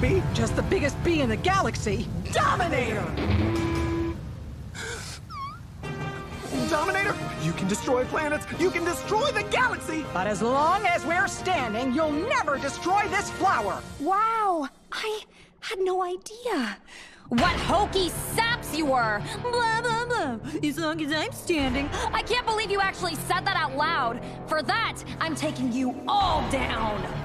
be Just the biggest bee in the galaxy, Dominator! Dominator, you can destroy planets, you can destroy the galaxy! But as long as we're standing, you'll never destroy this flower! Wow, I had no idea. What hokey saps you were! Blah, blah, blah. As long as I'm standing. I can't believe you actually said that out loud. For that, I'm taking you all down.